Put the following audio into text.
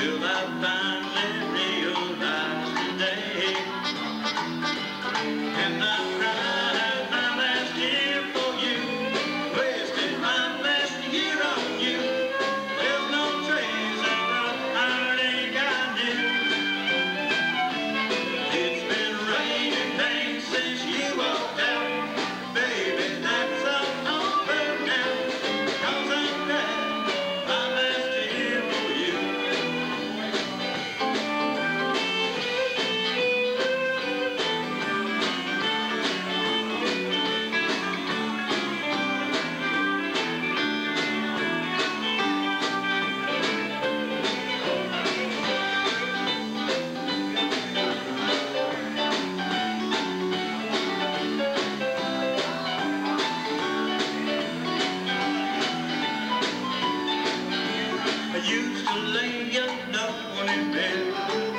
till I finally realize today, and I cry. Lay you down in bed.